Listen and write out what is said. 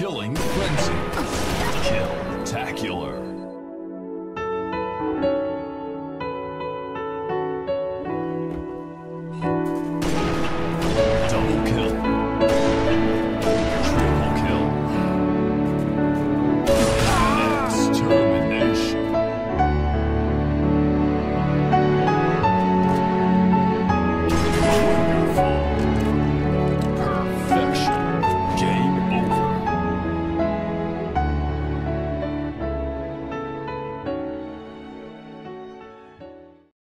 Killing frenzy. Kill. Tacular.